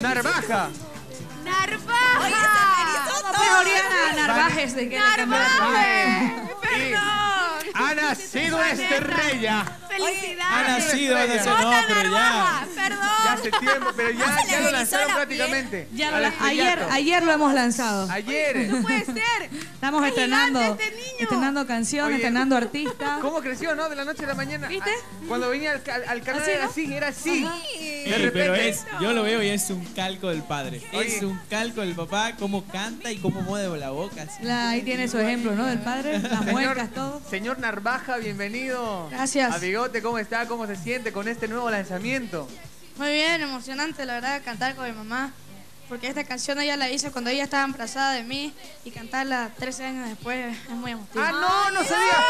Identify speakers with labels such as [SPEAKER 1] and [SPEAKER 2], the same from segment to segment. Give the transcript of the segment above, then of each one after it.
[SPEAKER 1] Narvaja.
[SPEAKER 2] ¡Narvaja!
[SPEAKER 3] Pues Oriana Narvajes de que le cambiaron.
[SPEAKER 2] ¡Narvaje!
[SPEAKER 1] Y
[SPEAKER 2] ¡Perdón!
[SPEAKER 1] ha nacido estrella.
[SPEAKER 4] Ha
[SPEAKER 2] ¡Felicidades!
[SPEAKER 4] nacido, ha nacido, no,
[SPEAKER 2] ¡Jota
[SPEAKER 4] pero ya.
[SPEAKER 2] Narvaja!
[SPEAKER 1] Ya
[SPEAKER 2] ¡Perdón!
[SPEAKER 1] hace tiempo, pero ya,
[SPEAKER 5] se le
[SPEAKER 1] ya lo lanzaron
[SPEAKER 5] la
[SPEAKER 1] prácticamente.
[SPEAKER 3] Ya lo
[SPEAKER 1] Al
[SPEAKER 3] la- ayer, ayer lo hemos lanzado.
[SPEAKER 1] Ayer.
[SPEAKER 2] ¡No puede ser!
[SPEAKER 3] Estamos
[SPEAKER 2] ¡Qué
[SPEAKER 3] estrenando,
[SPEAKER 2] este niño!
[SPEAKER 3] estrenando canción,
[SPEAKER 1] Oye,
[SPEAKER 3] estrenando artista.
[SPEAKER 1] ¿Cómo creció, no? De la noche a la mañana.
[SPEAKER 3] ¿Viste?
[SPEAKER 1] Ah, Cuando venía al, al canal
[SPEAKER 3] Así,
[SPEAKER 1] era
[SPEAKER 3] ¿no?
[SPEAKER 1] así, era así.
[SPEAKER 4] Sí,
[SPEAKER 1] De repente.
[SPEAKER 4] pero es, yo lo veo y es un calco del padre.
[SPEAKER 1] Oye.
[SPEAKER 4] Es un calco del papá, cómo canta y cómo mueve la boca. así.
[SPEAKER 3] La- ahí tiene su ejemplo, ¿no? Del padre, las muecas, todo.
[SPEAKER 1] señor Narvaja, bienvenido.
[SPEAKER 6] Gracias.
[SPEAKER 1] A Bigote, ¿cómo está? ¿Cómo se siente con este nuevo lanzamiento?
[SPEAKER 6] Muy bien, emocionante la verdad cantar con mi mamá. Porque esta canción ella la hizo cuando ella estaba embarazada de mí y cantarla 13 años después es muy emotivo.
[SPEAKER 1] ¡Ah, no! ¡No sabía!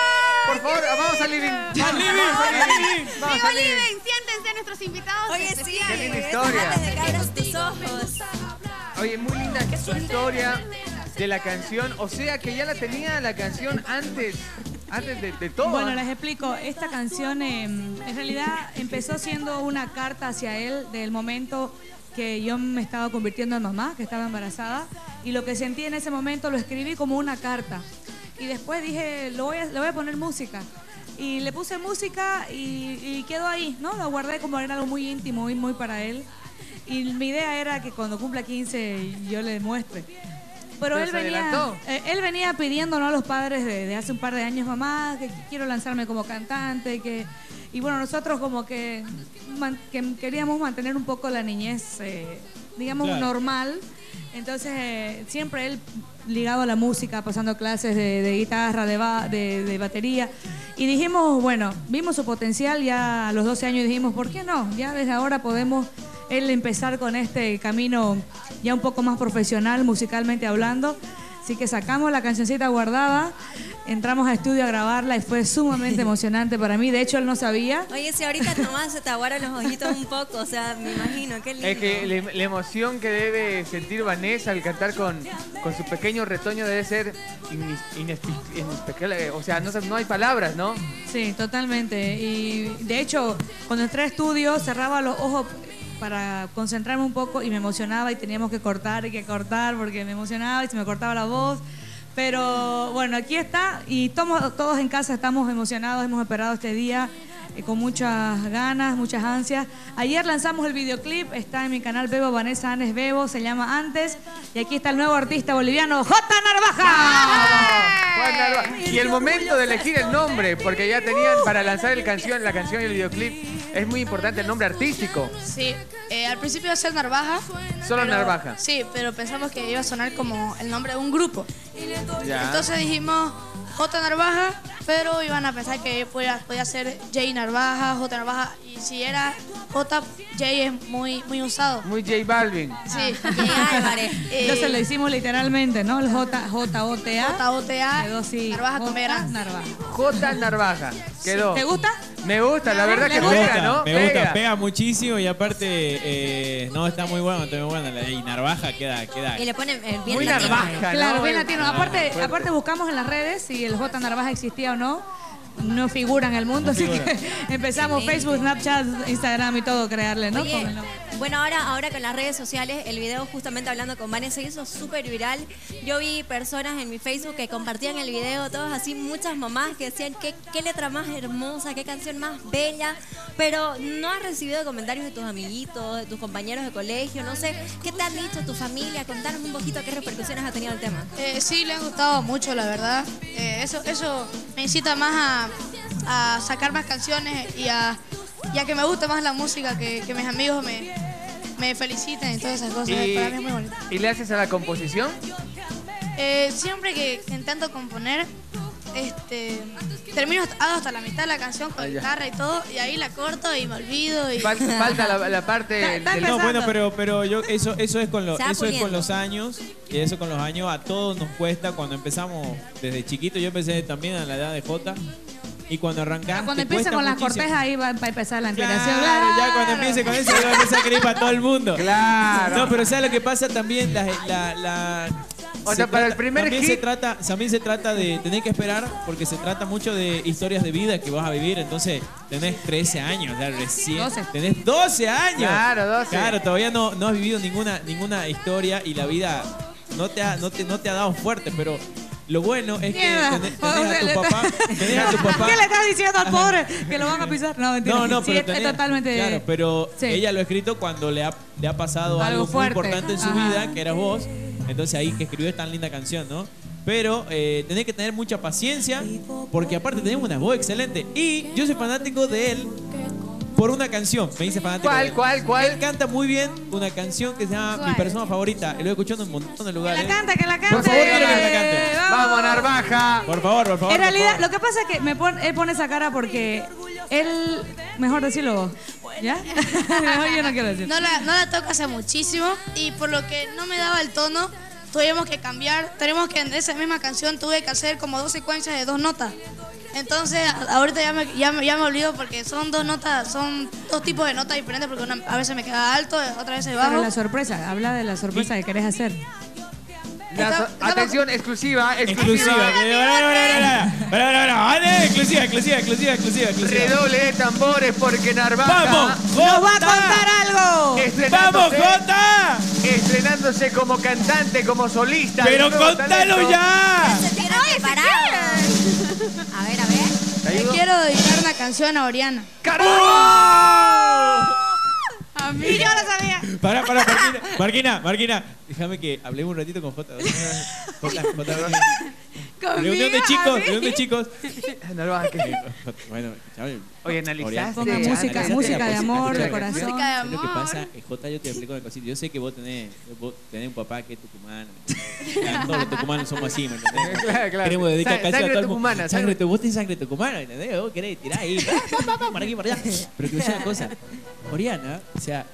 [SPEAKER 1] Por favor, vamos al living. Vamos, al living. Vamos al living.
[SPEAKER 2] Siéntense nuestros invitados
[SPEAKER 5] Oye, sí.
[SPEAKER 1] Qué linda historia.
[SPEAKER 5] tus ojos.
[SPEAKER 1] Oye, muy linda su historia de la canción. O sea que ya la tenía la canción antes, antes de, de todo.
[SPEAKER 3] Bueno, les explico. Esta canción eh, en realidad empezó siendo una carta hacia él del momento que yo me estaba convirtiendo en mamá, que estaba embarazada. Y lo que sentí en ese momento lo escribí como una carta. Y después dije, lo voy a, le voy a poner música. Y le puse música y, y quedó ahí, ¿no? Lo guardé como era algo muy íntimo y muy para él. Y mi idea era que cuando cumpla 15 yo le muestre. Pero, él venía, eh, él venía pidiéndonos a los padres de, de hace un par de años, mamá, que quiero lanzarme como cantante, que y bueno, nosotros como que, man- que queríamos mantener un poco la niñez, eh, digamos,
[SPEAKER 4] Claro.
[SPEAKER 3] normal. Entonces, eh, siempre él ligado a la música, pasando clases de, de guitarra, de, ba- de, de batería. Y dijimos, bueno, vimos su potencial ya a los 12 años y dijimos, ¿por qué no? Ya desde ahora podemos él empezar con este camino ya un poco más profesional, musicalmente hablando. Así que sacamos la cancioncita guardada, entramos a estudio a grabarla y fue sumamente emocionante para mí. De hecho, él no sabía.
[SPEAKER 5] Oye, si ahorita nomás se te aguaron los ojitos un poco, o sea, me imagino, qué lindo.
[SPEAKER 1] Es que la, la emoción que debe sentir Vanessa al cantar con, con su pequeño retoño debe ser inexplicable. O sea, no, no hay palabras, ¿no?
[SPEAKER 3] Sí, totalmente. Y de hecho, cuando entré a estudio, cerraba los ojos para concentrarme un poco y me emocionaba y teníamos que cortar y que cortar porque me emocionaba y se me cortaba la voz. Pero bueno, aquí está y tomo- todos en casa estamos emocionados, hemos esperado este día eh, con muchas ganas, muchas ansias. Ayer lanzamos el videoclip, está en mi canal Bebo Vanessa Anes Bebo, se llama Antes y aquí está el nuevo artista boliviano, J. Narvaja.
[SPEAKER 1] Y el momento de elegir el nombre, porque ya tenían para lanzar el canción, la canción y el videoclip, es muy importante el nombre artístico.
[SPEAKER 6] Sí, eh, al principio iba a ser Narvaja.
[SPEAKER 1] Solo
[SPEAKER 6] pero-
[SPEAKER 1] Narvaja.
[SPEAKER 6] Sí, pero pensamos que iba a sonar como el nombre de un grupo.
[SPEAKER 1] Ya.
[SPEAKER 6] Entonces dijimos J Narvaja, pero iban a pensar que podía, podía ser J Narvaja, J Narvaja. Y si era J, J es muy, muy usado.
[SPEAKER 1] Muy J Balvin.
[SPEAKER 6] Sí.
[SPEAKER 5] J Álvarez.
[SPEAKER 6] Eh,
[SPEAKER 3] Entonces lo hicimos literalmente, ¿no? El J, J, O, T, A.
[SPEAKER 6] J-O-T-A,
[SPEAKER 3] Quedó así.
[SPEAKER 6] Narvaja con
[SPEAKER 3] J. Narvaja.
[SPEAKER 1] J Narvaja. Quedó.
[SPEAKER 3] ¿Te gusta?
[SPEAKER 1] Me gusta, la verdad que pega,
[SPEAKER 4] gusta,
[SPEAKER 1] ¿no?
[SPEAKER 4] me gusta, pega muchísimo y aparte, eh, no, está muy bueno, está muy bueno. Y Narvaja queda, queda.
[SPEAKER 5] Y le ponen eh, bien
[SPEAKER 1] Muy
[SPEAKER 5] latino.
[SPEAKER 1] Narvaja,
[SPEAKER 3] Claro,
[SPEAKER 1] ¿no?
[SPEAKER 3] bien latino. Aparte,
[SPEAKER 1] fuerte.
[SPEAKER 3] aparte buscamos en las redes si el J Narvaja existía o no. No figura en el mundo,
[SPEAKER 4] No
[SPEAKER 3] así
[SPEAKER 4] figura.
[SPEAKER 3] que empezamos Facebook, Snapchat, Instagram y todo crearle, ¿no?
[SPEAKER 5] Oye,
[SPEAKER 3] Con el nombre.
[SPEAKER 5] Bueno, ahora, ahora con las redes sociales, el video justamente hablando con Vanessa se hizo súper viral. Yo vi personas en mi Facebook que compartían el video, todos así, muchas mamás que decían qué, qué letra más hermosa, qué canción más bella, pero no has recibido comentarios de tus amiguitos, de tus compañeros de colegio, no sé, ¿qué te han dicho tu familia? Contanos un poquito qué repercusiones ha tenido el tema.
[SPEAKER 6] Eh, sí, le ha gustado mucho, la verdad. Eh, eso, eso me incita más a, a sacar más canciones y a, y que me guste más la música, que mis amigos me, me feliciten y todas esas cosas.
[SPEAKER 1] Y,
[SPEAKER 6] Para mí es muy bonito.
[SPEAKER 1] ¿Y le haces a la composición?
[SPEAKER 6] Eh, siempre que intento componer, este, termino hasta, hago hasta la mitad de la canción con
[SPEAKER 1] Ah, ya.
[SPEAKER 6] guitarra y todo, y ahí la corto y me olvido. Y...
[SPEAKER 1] Falta, falta la, la parte
[SPEAKER 3] Está-
[SPEAKER 1] del...
[SPEAKER 3] está
[SPEAKER 4] No, bueno, pero, pero yo, eso, eso es con lo-
[SPEAKER 5] Se va
[SPEAKER 4] eso es con los años, y eso con los años a todos nos cuesta cuando empezamos desde chiquito, yo empecé también a la edad de J, y cuando arrancamos.
[SPEAKER 3] Cuando empieza con las cortejas, ahí va, va a empezar la inspiración.
[SPEAKER 4] Claro, ya cuando empiece con eso, va a empezar a querer para todo el mundo.
[SPEAKER 1] Claro.
[SPEAKER 4] No, pero ¿sabes lo que pasa también? La, la- la-
[SPEAKER 1] O
[SPEAKER 4] se
[SPEAKER 1] sea, para el primer
[SPEAKER 4] también
[SPEAKER 1] hit-
[SPEAKER 4] se trata también se trata de tener que esperar porque se trata mucho de historias de vida que vas a vivir entonces tenés 13 años ya recién
[SPEAKER 3] 12.
[SPEAKER 4] tenés 12 años
[SPEAKER 1] Claro, 12.
[SPEAKER 4] claro todavía no, no has vivido ninguna ninguna historia y la vida no te ha, no te, no te ha dado fuerte pero lo bueno es que tenés, tenés a tu papá tenés a tu papá
[SPEAKER 3] ¿Qué le estás diciendo al pobre? Que lo van a pisar. No, mentira.
[SPEAKER 4] no, no,
[SPEAKER 3] Sí,
[SPEAKER 4] pero
[SPEAKER 3] es- totalmente.
[SPEAKER 4] Claro, pero
[SPEAKER 3] Sí.
[SPEAKER 4] ella lo ha escrito cuando le ha, le ha pasado
[SPEAKER 3] Algo
[SPEAKER 4] algo, muy importante en su
[SPEAKER 3] Ajá.
[SPEAKER 4] vida, que eras vos. Entonces ahí que escribió tan linda canción, ¿no? Pero eh, tenés que tener mucha paciencia, porque aparte tenemos una voz excelente. Y yo soy fanático de él por una canción. Me dice fanático.
[SPEAKER 1] ¿Cuál,
[SPEAKER 4] de él.
[SPEAKER 1] cuál, cuál?
[SPEAKER 4] Él canta muy bien una canción que se llama Mi persona favorita. Lo he escuchado en un montón de
[SPEAKER 3] Que
[SPEAKER 4] lugares.
[SPEAKER 3] la canta, que la cante.
[SPEAKER 4] Por favor, quiero que la cante.
[SPEAKER 1] Vamos, Narvaja.
[SPEAKER 4] Por favor, por favor.
[SPEAKER 3] En realidad,
[SPEAKER 4] favor.
[SPEAKER 3] lo que pasa es que me pone, él pone esa cara porque él. Mejor decirlo vos. ¿Ya? Mejor yo no quiero decir.
[SPEAKER 6] No la, no la toco hace muchísimo y por lo que no me daba el tono, tuvimos que cambiar. Tenemos que en esa misma canción tuve que hacer como dos secuencias de dos notas. Entonces, ahorita ya me, ya, me- ya me olvido porque son dos notas, son dos tipos de notas diferentes porque una a veces me queda alto, otra vez
[SPEAKER 3] Pero
[SPEAKER 6] bajo.
[SPEAKER 3] la sorpresa, habla de la sorpresa que querés hacer.
[SPEAKER 1] La so- atención, exclusiva,
[SPEAKER 4] Exclusiva.
[SPEAKER 1] exclusiva.
[SPEAKER 4] Exclusiva, exclusiva, exclusiva, exclusiva.
[SPEAKER 1] Redoble de tambores porque Narvaja
[SPEAKER 4] ¡Vamos!
[SPEAKER 3] ¡Nos va a
[SPEAKER 4] Jota!
[SPEAKER 3] contar algo!
[SPEAKER 4] ¡Vamos, Jota!
[SPEAKER 1] estrenándose como cantante, como solista.
[SPEAKER 4] ¡Pero contalo
[SPEAKER 1] talento.
[SPEAKER 4] ya!
[SPEAKER 5] Se tiene preparado.
[SPEAKER 6] Le quiero dedicar una canción a Oriana.
[SPEAKER 1] ¡Carajo!
[SPEAKER 3] A mí yo lo sabía.
[SPEAKER 4] Para, para, Marquina, Marquina, Marquina, déjame que hablemos un ratito con Jota. Jota, Jota, Reunión de chicos, reunión de chicos.
[SPEAKER 1] ¿qué?
[SPEAKER 4] Eh, Jota, Bueno, escuchame.
[SPEAKER 1] Oye, analizaste.
[SPEAKER 4] Oriana,
[SPEAKER 3] Ponga música, música de amor, de corazón.
[SPEAKER 1] canción.
[SPEAKER 6] Música de
[SPEAKER 4] ¿Sabes Lo que
[SPEAKER 6] amor.
[SPEAKER 4] pasa, eh, Jota, yo te explico una cosita. Yo sé que vos tenés, vos tenés un papá que es tucumano. Todos los tucumanos somos así, ¿me entendés?
[SPEAKER 1] Claro, claro.
[SPEAKER 4] Queremos dedicar
[SPEAKER 1] Sa-
[SPEAKER 4] casi a todo el mundo.
[SPEAKER 1] tucumana,
[SPEAKER 4] Sangre,
[SPEAKER 1] sangre-
[SPEAKER 4] tu- vos tenés sangre tucumana, ¿me ¿entendés? Vos querés tirar ahí. pa, pa, pa, Para aquí, para allá. Pero que una cosa. Oriana, o sea,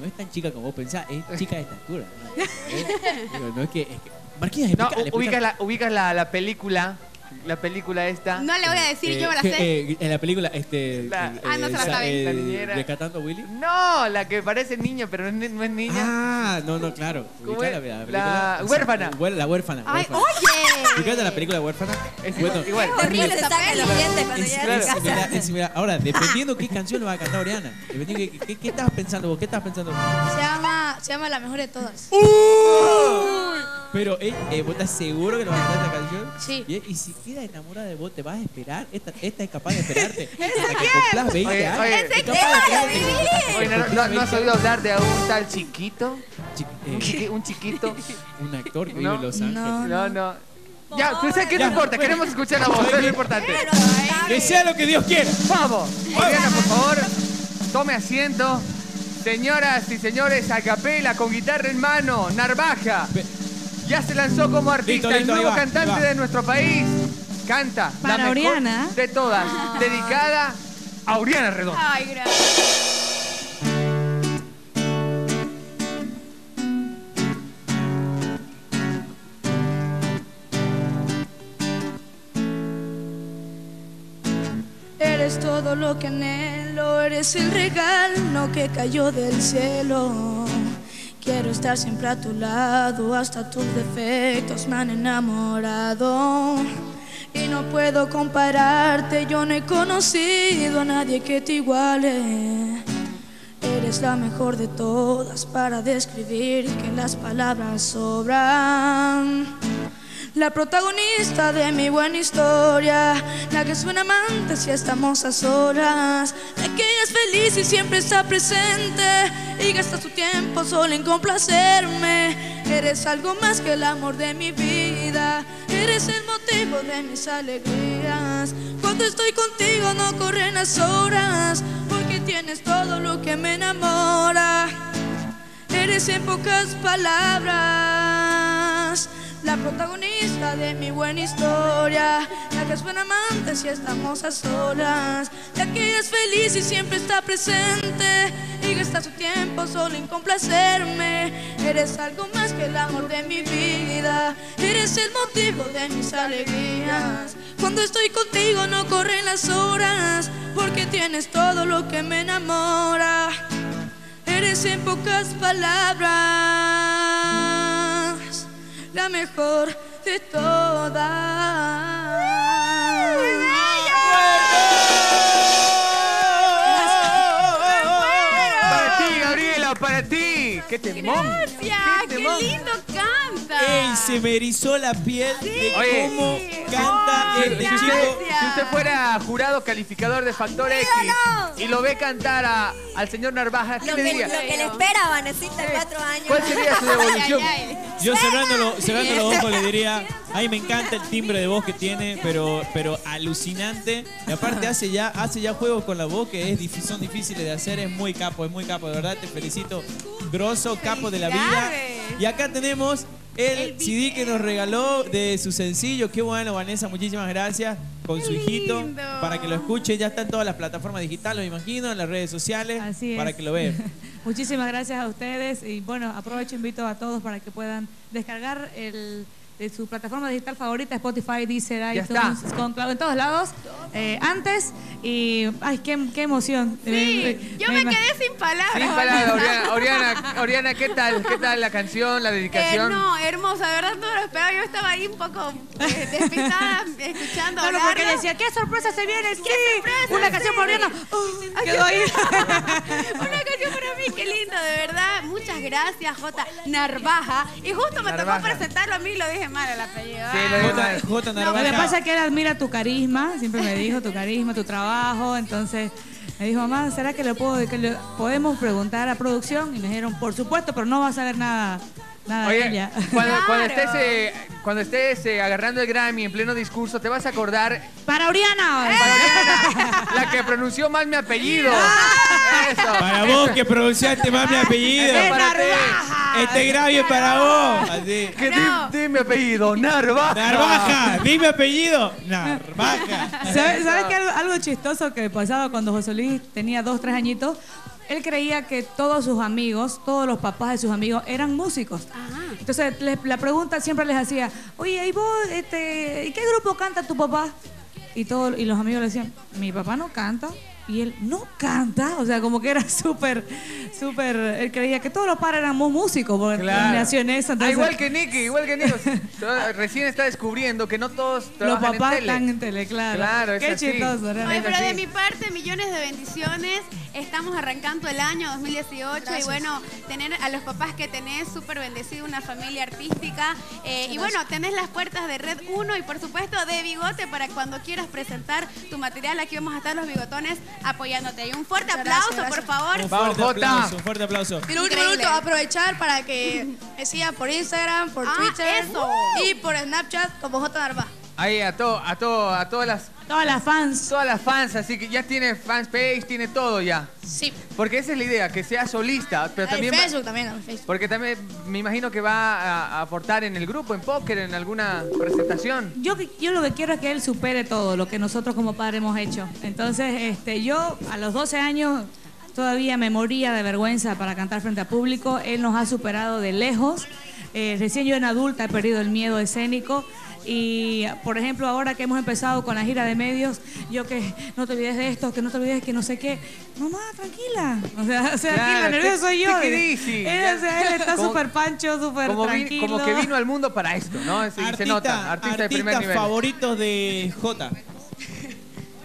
[SPEAKER 4] no es tan chica como vos pensás, es chica de estatura. ¿no? ¿Eh? Digo, no es que... Es que Marquina,
[SPEAKER 1] No, ubicas la, ubicas la, la película, la película esta.
[SPEAKER 2] No le voy a decir,
[SPEAKER 4] Eh,
[SPEAKER 2] yo me la sé.
[SPEAKER 4] eh, en la película, este.
[SPEAKER 1] La-
[SPEAKER 4] eh,
[SPEAKER 2] Ah, no se la
[SPEAKER 4] esa,
[SPEAKER 2] sabe.
[SPEAKER 4] eh,
[SPEAKER 1] La niñera.
[SPEAKER 4] Rescatando a Willy.
[SPEAKER 1] No, la que parece niña, pero no es, ni- no es niña.
[SPEAKER 4] Ah, no, no, claro.
[SPEAKER 1] ¿Cómo
[SPEAKER 4] Ubicá
[SPEAKER 1] es?
[SPEAKER 4] la,
[SPEAKER 1] La
[SPEAKER 4] película? Esa,
[SPEAKER 1] huérfana.
[SPEAKER 4] La huérfana.
[SPEAKER 2] Ay,
[SPEAKER 4] huérfana.
[SPEAKER 2] oye.
[SPEAKER 4] ¿Ubicás la película huérfana?
[SPEAKER 1] Es
[SPEAKER 4] Bueno,
[SPEAKER 1] igual.
[SPEAKER 5] Horrible
[SPEAKER 2] esa
[SPEAKER 5] se saca
[SPEAKER 2] peli.
[SPEAKER 5] los dientes cuando
[SPEAKER 4] es-
[SPEAKER 5] llega a
[SPEAKER 4] es-
[SPEAKER 5] su
[SPEAKER 4] mira,
[SPEAKER 5] casa.
[SPEAKER 4] es- mira, ahora, dependiendo qué canción lo va a cantar Oriana. dependiendo qué, qué, qué estabas pensando vos? ¿Qué estabas pensando vos?
[SPEAKER 6] Se llama, se llama La Mejor de Todas.
[SPEAKER 4] Pero, eh, eh, ¿vos estás seguro que lo va a cantar esta canción?
[SPEAKER 6] Sí.
[SPEAKER 4] Y, y si queda enamorada de vos, ¿te vas a esperar? Esta, esta es capaz de esperarte. hasta que cumplas 20
[SPEAKER 1] Oye,
[SPEAKER 4] años.
[SPEAKER 1] oye,
[SPEAKER 4] Es capaz de.
[SPEAKER 1] Oye, no, no- no has oído hablar de un tal chiquito?
[SPEAKER 4] Chi- eh,
[SPEAKER 1] Un, chiqui- un chiquito.
[SPEAKER 4] un actor que
[SPEAKER 1] No,
[SPEAKER 4] vive en Los Ángeles.
[SPEAKER 1] No, no. Ya, pero ¿sabes qué no importa? Queremos escuchar la voz, eso es lo importante.
[SPEAKER 4] Que sea lo que Dios quiera.
[SPEAKER 1] Vamos. Por favor, tome asiento. Señoras y señores, a capela, con guitarra en mano, Narvaja. Ya se lanzó como artista,
[SPEAKER 4] Listo, listo,
[SPEAKER 1] el nuevo
[SPEAKER 4] va,
[SPEAKER 1] cantante de nuestro país. Canta
[SPEAKER 3] Para
[SPEAKER 1] la mejor
[SPEAKER 3] Oriana.
[SPEAKER 1] de todas, dedicada a Oriana Redondo.
[SPEAKER 2] Ay, gracias.
[SPEAKER 6] Eres todo lo que anhelo, eres el regalo que cayó del cielo. Quiero estar siempre a tu lado, hasta tus defectos me han enamorado. Y no puedo compararte, yo no he conocido a nadie que te iguale. Eres la mejor de todas para describir que las palabras sobran. La protagonista de mi buena historia, la que suena amante si estamos a solas, la que es feliz y siempre está presente y gasta su tiempo solo en complacerme. Eres algo más que el amor de mi vida, eres el motivo de mis alegrías. Cuando estoy contigo no corren las horas, porque tienes todo lo que me enamora. Eres en pocas palabras la protagonista de mi buena historia, la que es buena amante si estamos a solas, la que es feliz y siempre está presente y gasta su tiempo solo en complacerme. Eres algo más que el amor de mi vida, eres el motivo de mis alegrías. Cuando estoy contigo no corren las horas, porque tienes todo lo que me enamora. Eres en pocas palabras la mejor de todas.
[SPEAKER 1] Para ti, Gabriela, para ti. ¡Qué temón!
[SPEAKER 2] Gracias, qué
[SPEAKER 1] temón!
[SPEAKER 2] lindo canta.
[SPEAKER 4] ¡Ey! Se me erizó la piel de
[SPEAKER 1] Oye.
[SPEAKER 4] cómo canta
[SPEAKER 2] Ay,
[SPEAKER 4] este
[SPEAKER 1] Si usted,
[SPEAKER 4] chico.
[SPEAKER 1] si usted fuera jurado calificador de Factor X y lo ve cantar a- al señor Narvaja, ¿qué
[SPEAKER 5] Lo
[SPEAKER 1] le
[SPEAKER 5] que,
[SPEAKER 1] diría?
[SPEAKER 5] lo que le espera a Vanesita en cuatro años.
[SPEAKER 1] ¿Cuál sería su devolución?
[SPEAKER 4] Yo cerrándolo, cerrando los ojos le diría, ay me encanta el timbre de voz que tiene, pero, pero alucinante. Y aparte hace ya, hace ya juegos con la voz que es son difíciles de hacer, es muy capo, es muy capo, de verdad te felicito. Grosso, capo de la vida. Y acá tenemos el CD que nos regaló de su sencillo. Qué bueno, Vanessa, muchísimas gracias. Con su hijito,
[SPEAKER 2] lindo.
[SPEAKER 4] para que lo escuche. Ya está en todas las plataformas digitales, me imagino, en las redes sociales,
[SPEAKER 3] Así es.
[SPEAKER 4] para que lo vean.
[SPEAKER 3] Muchísimas gracias a ustedes y bueno, aprovecho e invito a todos para que puedan descargar el de su plataforma digital favorita, Spotify, Deezer, iTunes,
[SPEAKER 1] está.
[SPEAKER 3] SoundCloud, en todos lados, eh, antes y ay, qué, qué emoción.
[SPEAKER 2] Sí, yo me quedé sin palabras.
[SPEAKER 1] Sin palabras, Oriana, Oriana, Oriana, ¿qué tal? ¿Qué tal la canción, la
[SPEAKER 2] Eh,
[SPEAKER 1] dedicación?
[SPEAKER 2] no, hermosa, de verdad no lo esperaba. Yo estaba ahí un poco eh, despistada, escuchando
[SPEAKER 3] Claro, porque decía, ¿qué sorpresa se viene? Sí,
[SPEAKER 2] sorpresa,
[SPEAKER 3] una canción
[SPEAKER 2] sí.
[SPEAKER 3] por Oriana. Oh, quedó ahí.
[SPEAKER 2] Una canción para mí, qué lindo, de verdad. Muchas gracias, J. Narvaja. Y justo me
[SPEAKER 1] Narvaja.
[SPEAKER 2] tocó presentarlo a mí, lo dije mal el apellido.
[SPEAKER 1] Sí,
[SPEAKER 2] Ah.
[SPEAKER 1] lo digo
[SPEAKER 4] J,
[SPEAKER 1] mal.
[SPEAKER 4] J
[SPEAKER 3] Lo que pasa es que él admira tu carisma, siempre me dijo tu carisma, tu trabajo, entonces me dijo, mamá, ¿será que le puedo, que le podemos preguntar a producción? Y me dijeron, por supuesto, pero no va a saber nada, nada
[SPEAKER 1] Oye,
[SPEAKER 3] ella.
[SPEAKER 1] cuando, cuando
[SPEAKER 2] Claro.
[SPEAKER 1] estés, eh, cuando estés eh, agarrando el Grammy en pleno discurso, te vas a acordar
[SPEAKER 3] Para Oriana.
[SPEAKER 1] para Oriana, la que pronunció mal mi apellido. Eso.
[SPEAKER 4] Para vos que pronunciaste mal mi apellido.
[SPEAKER 1] Eso para ti.
[SPEAKER 4] Este grave es para vos. Así.
[SPEAKER 1] Que
[SPEAKER 2] No.
[SPEAKER 1] di, di mi apellido, Narvaja.
[SPEAKER 4] Narvaja, dime apellido. Narvaja.
[SPEAKER 3] ¿Sabes ¿sabe que algo, algo chistoso que pasaba cuando José Luis tenía dos, tres añitos? Él creía que todos sus amigos, todos los papás de sus amigos eran músicos. Entonces les- la pregunta siempre les hacía, oye, ¿y vos, este, ¿y qué grupo canta tu papá? Y, todo, y los amigos le decían, mi papá no canta. Y él no canta, o sea, como que era súper, súper, él creía que todos los padres éramos músicos, porque
[SPEAKER 1] Claro.
[SPEAKER 3] nació en eso.
[SPEAKER 1] Ah, igual que Nicky, igual que Nicky. Recién está descubriendo que no todos
[SPEAKER 3] los
[SPEAKER 1] trabajan
[SPEAKER 3] papás
[SPEAKER 1] en tele.
[SPEAKER 3] están en tele, claro.
[SPEAKER 1] Claro, es
[SPEAKER 3] Qué
[SPEAKER 1] así.
[SPEAKER 3] chistoso,
[SPEAKER 2] Oye,
[SPEAKER 3] realmente.
[SPEAKER 2] pero de mi parte, millones de bendiciones. Estamos arrancando el año 2018 y bueno, tener a los papás que tenés súper bendecido, una familia artística. eh, y bueno, tenés las puertas de Red 1 y por supuesto de Bigote para cuando quieras presentar tu material. Aquí vamos a estar los bigotones apoyándote. Y un fuerte aplauso, por favor.
[SPEAKER 4] Un fuerte aplauso, un fuerte aplauso.
[SPEAKER 6] Y lo último, lo
[SPEAKER 2] Increíble.
[SPEAKER 6] último, aprovechar para que me sigan por Instagram, por
[SPEAKER 2] Ah,
[SPEAKER 6] Twitter
[SPEAKER 2] eso.
[SPEAKER 6] y por Snapchat como J Narva.
[SPEAKER 1] Ahí a todo, a todo, a todas las,
[SPEAKER 3] Todas las fans.
[SPEAKER 1] todas las fans, así que ya tiene fans page, tiene todo ya.
[SPEAKER 6] Sí.
[SPEAKER 1] Porque esa es la idea, que sea solista, pero
[SPEAKER 6] En
[SPEAKER 1] también va-
[SPEAKER 6] Facebook también, en Facebook.
[SPEAKER 1] porque también me imagino que va a, aportar en el grupo, en póker, en alguna presentación.
[SPEAKER 3] Yo, yo lo que quiero es que él supere todo lo que nosotros como padres hemos hecho. Entonces, este, yo a los 12 años todavía me moría de vergüenza para cantar frente a público. Él nos ha superado de lejos. Eh, recién yo en adulta he perdido el miedo escénico. Y, por ejemplo, ahora que hemos empezado con la gira de medios, yo que no te olvides de esto, que no te olvides que no sé qué. Mamá, tranquila. O sea, o sea aquí
[SPEAKER 1] Claro,
[SPEAKER 3] la nerviosa soy yo.
[SPEAKER 1] it easy.
[SPEAKER 3] Él, o sea, él está
[SPEAKER 1] Como-
[SPEAKER 3] súper pancho, súper
[SPEAKER 1] Como, vi-
[SPEAKER 3] tranquilo.
[SPEAKER 1] como que vino al mundo para esto, ¿no? Es- y se nota, artista de primer
[SPEAKER 4] artistas
[SPEAKER 1] nivel.
[SPEAKER 4] favoritos de J.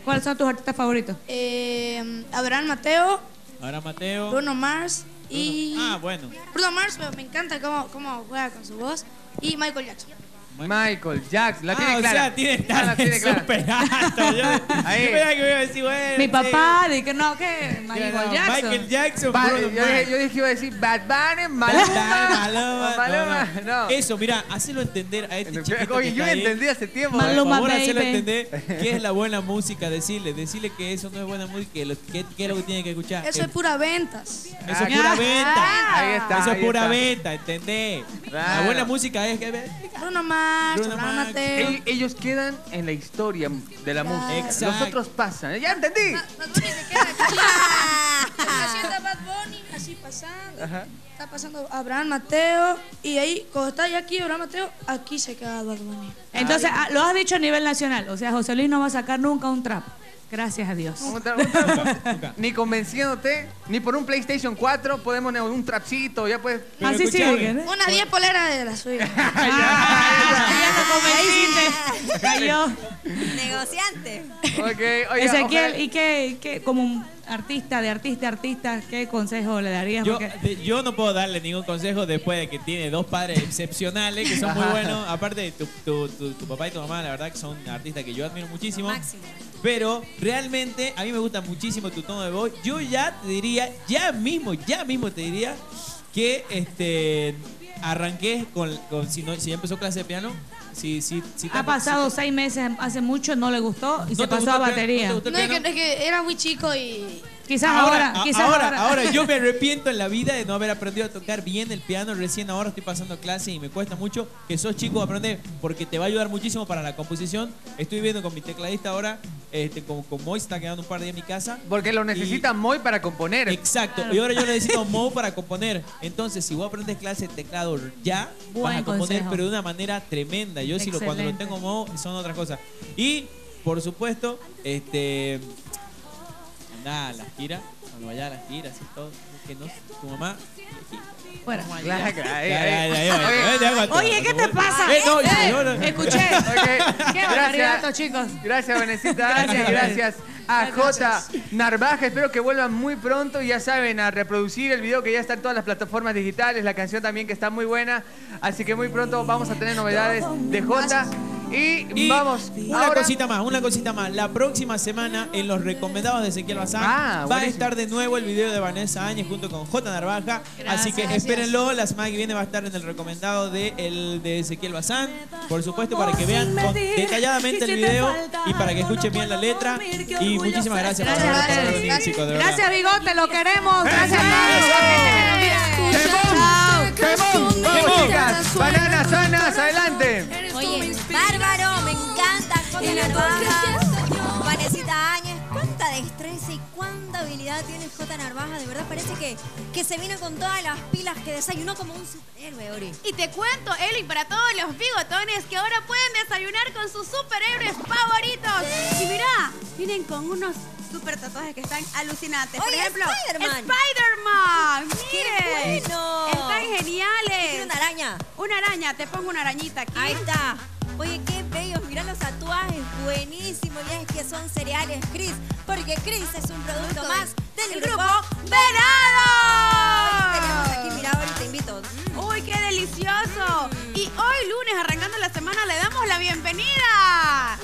[SPEAKER 3] ¿Cuáles son tus artistas favoritos?
[SPEAKER 6] Eh, Abraham Mateo,
[SPEAKER 4] Ahora Mateo.
[SPEAKER 6] Bruno Mars y...
[SPEAKER 4] Ah, bueno.
[SPEAKER 6] Bruno Mars, me, me encanta cómo, cómo juega con su voz. Y Michael Jackson.
[SPEAKER 1] Michael Jackson, la
[SPEAKER 4] ah,
[SPEAKER 1] tiene
[SPEAKER 4] o
[SPEAKER 1] clara.
[SPEAKER 4] sea, tiene
[SPEAKER 1] Ah, la tiene clara.
[SPEAKER 4] súper alto. Yo,
[SPEAKER 1] Ahí.
[SPEAKER 4] yo pensaba que me iba a decir, bueno,
[SPEAKER 3] Mi
[SPEAKER 4] sí.
[SPEAKER 3] papá, de que no, ¿qué?
[SPEAKER 4] Ya,
[SPEAKER 3] Michael
[SPEAKER 4] no,
[SPEAKER 3] Jackson.
[SPEAKER 4] Michael Jackson,
[SPEAKER 1] Ba-
[SPEAKER 4] Bruno
[SPEAKER 1] yo,
[SPEAKER 4] Mars.
[SPEAKER 1] dije, yo dije que iba a decir Bad Bunny, Maluma.
[SPEAKER 4] Maluma,
[SPEAKER 1] Maluma, no.
[SPEAKER 4] Eso, mira, hacelo entender a este chiquito
[SPEAKER 1] Oye,
[SPEAKER 4] que
[SPEAKER 1] yo
[SPEAKER 4] está ahí.
[SPEAKER 1] entendí hace tiempo.
[SPEAKER 3] Maluma.
[SPEAKER 4] Por favor, hacerlo
[SPEAKER 3] baby.
[SPEAKER 4] entender qué es la buena música, decirle, decirle que eso no es buena música, que lo- que, que es lo que tiene que escuchar.
[SPEAKER 6] Eso es pura ventas.
[SPEAKER 4] Eso es pura
[SPEAKER 1] ah,
[SPEAKER 4] venta.
[SPEAKER 1] ahí está,
[SPEAKER 4] Eso es
[SPEAKER 1] ahí
[SPEAKER 4] pura
[SPEAKER 1] está.
[SPEAKER 4] venta, ¿entendés? La
[SPEAKER 1] Claro.
[SPEAKER 4] buena música es que...
[SPEAKER 6] Bruno Mars,
[SPEAKER 4] Bruno
[SPEAKER 1] Ellos quedan en la historia de la música.
[SPEAKER 4] Exacto.
[SPEAKER 1] Los otros pasan. Ya entendí.
[SPEAKER 6] Bad Bunny se queda aquí. Así está Bad Bunny, así pasando.
[SPEAKER 1] Ajá.
[SPEAKER 6] Está pasando Abraham Mateo. Y ahí, cuando está ya aquí Abraham Mateo, aquí se queda Bad Bunny.
[SPEAKER 3] Entonces, ah, lo has dicho a nivel nacional. O sea, José Luis no va a sacar nunca un trap. Gracias a Dios.
[SPEAKER 1] Ni convenciéndote, ni por un PlayStation 4 podemos ne- un trapcito, ya puedes.
[SPEAKER 4] Pero
[SPEAKER 3] Así ¿eh?
[SPEAKER 6] Unas 10 poleras de la suya.
[SPEAKER 3] Ya lo convenciste. Cayó.
[SPEAKER 5] Negociante.
[SPEAKER 1] Ok, oiga,
[SPEAKER 3] Ezequiel,
[SPEAKER 1] ojalá-
[SPEAKER 3] ¿y qué, qué, como un artista, de artista a artista, qué consejo le darías?
[SPEAKER 4] Yo,
[SPEAKER 3] Porque-
[SPEAKER 4] de- yo no puedo darle ningún consejo después de que tiene dos padres excepcionales que son muy buenos. Aparte, tu, tu- tu- tu papá y tu mamá, la verdad que son artistas que yo admiro muchísimo.
[SPEAKER 5] Máximo.
[SPEAKER 4] Pero realmente a mí me gusta muchísimo tu tono de voz. Yo ya te diría, ya mismo, ya mismo te diría que este arranqué con, con- si, no, si ya empezó clase de piano. Si, si, si
[SPEAKER 3] ha pasado seis meses, hace mucho, no le gustó y
[SPEAKER 4] ¿No
[SPEAKER 3] se pasó a
[SPEAKER 4] piano?
[SPEAKER 3] batería.
[SPEAKER 4] ¿No
[SPEAKER 6] No, es que, es que era muy chico y
[SPEAKER 3] Quizás ahora,
[SPEAKER 4] a-
[SPEAKER 3] quizás
[SPEAKER 4] ahora,
[SPEAKER 3] ahora.
[SPEAKER 4] ahora yo me arrepiento en la vida de no haber aprendido a tocar bien el piano. Recién ahora estoy pasando clase y me cuesta mucho que sos chico aprender porque te va a ayudar muchísimo para la composición. Estoy viviendo con mi tecladista ahora, este, con, con Moy, está quedando un par de días en mi casa.
[SPEAKER 1] Porque lo necesita Moy para componer.
[SPEAKER 4] Exacto, y ahora yo necesito Mo para componer. Entonces, si vos aprendes clase de teclado ya, vas
[SPEAKER 3] Buen
[SPEAKER 4] a componer,
[SPEAKER 3] consejo.
[SPEAKER 4] pero de una manera tremenda. Yo si lo, cuando lo tengo Mo, son otras cosas. Y, por supuesto, este andá a las giras, cuando vaya a las giras y todo, que no, tu mamá. Ya, ya, ya,
[SPEAKER 1] Oye,
[SPEAKER 3] ¿qué te pasa?
[SPEAKER 4] Eh,
[SPEAKER 3] Eh, Escuché. Qué barbaridad, chicos.
[SPEAKER 1] Gracias, Vanesita.
[SPEAKER 3] Gracias.
[SPEAKER 1] Gracias, a J Narvaja. Espero que vuelvan muy pronto. Y ya saben, a reproducir el video que ya está en todas las plataformas digitales. La canción también que está muy buena. Así que muy pronto vamos a tener novedades de J. Y,
[SPEAKER 4] Y
[SPEAKER 1] vamos.
[SPEAKER 4] una
[SPEAKER 1] ahora-
[SPEAKER 4] cosita más, una cosita más. La próxima semana en los recomendados de Ezequiel Bazán
[SPEAKER 1] Ah,
[SPEAKER 4] va a estar de nuevo el video de Vanessa Áñez junto con J Narvaja. Así que
[SPEAKER 3] Gracias.
[SPEAKER 4] espérenlo. La semana que viene va a estar en el recomendado de, el, de Ezequiel Bazán. Por supuesto, para que vean con- detalladamente el video y para que escuchen bien la letra. Y muchísimas gracias,
[SPEAKER 3] Gracias
[SPEAKER 4] por haber venido, chicos, de verdad.
[SPEAKER 3] Gracias, Bigote, lo queremos. Gracias,
[SPEAKER 1] ¡Temón! ¡Temón! ¡Vamos, chicas! ¡Bananas sanas! ¡Adelante!
[SPEAKER 5] Oye, Jota Narvaja, Vanesita Áñez, cuánta destreza y cuánta habilidad tiene J Narvaja, de verdad parece que, que se vino con todas las pilas, que desayunó como un superhéroe, Ori.
[SPEAKER 2] Y te cuento, Eli, para todos los bigotones que ahora pueden desayunar con sus superhéroes favoritos. Y mirá, vienen con unos super tatuajes que están alucinantes. Por ejemplo,
[SPEAKER 5] Spider-Man.
[SPEAKER 2] Spider-Man.
[SPEAKER 5] ¡Qué
[SPEAKER 2] Miren.
[SPEAKER 5] bueno!
[SPEAKER 2] Están
[SPEAKER 5] Tiene
[SPEAKER 2] geniales.
[SPEAKER 5] una araña.
[SPEAKER 2] Una araña, te pongo una arañita aquí.
[SPEAKER 5] Ahí está. Oye, qué los tatuajes, buenísimo. Y es que son cereales Cris, porque Cris es un producto más del
[SPEAKER 2] El
[SPEAKER 5] grupo Venado. Tenemos aquí, te invito. Mm.
[SPEAKER 2] Uy, qué delicioso. Y hoy lunes, arrancando la semana, le damos la bienvenida.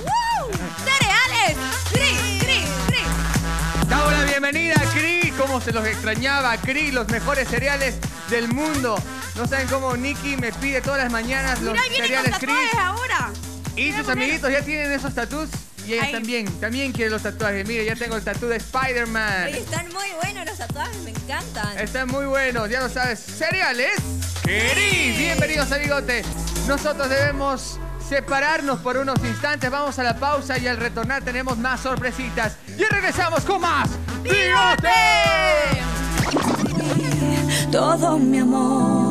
[SPEAKER 2] Cereales. Cris, Cris, Cris.
[SPEAKER 1] Damos la bienvenida a Cri, como se los extrañaba. Cri, los mejores cereales del mundo. No saben cómo Nicky me pide todas las mañanas los
[SPEAKER 2] Mira,
[SPEAKER 1] cereales Cri.
[SPEAKER 2] tatuajes ahora.
[SPEAKER 1] Y sus amiguitos ya tienen esos tatuos. Y ellas
[SPEAKER 2] Ahí.
[SPEAKER 1] también, también quieren los tatuajes. Mire, ya tengo el tatu de Spider-Man.
[SPEAKER 5] Oye, están muy buenos los tatuajes, me encantan.
[SPEAKER 1] Están muy buenos, ya lo sabes. Cereales, Cri. Bienvenidos a Bigote. Nosotros debemos separarnos por unos instantes. Vamos a la pausa y al retornar tenemos más sorpresitas. Y regresamos con más Bigote.
[SPEAKER 7] todo mi amor.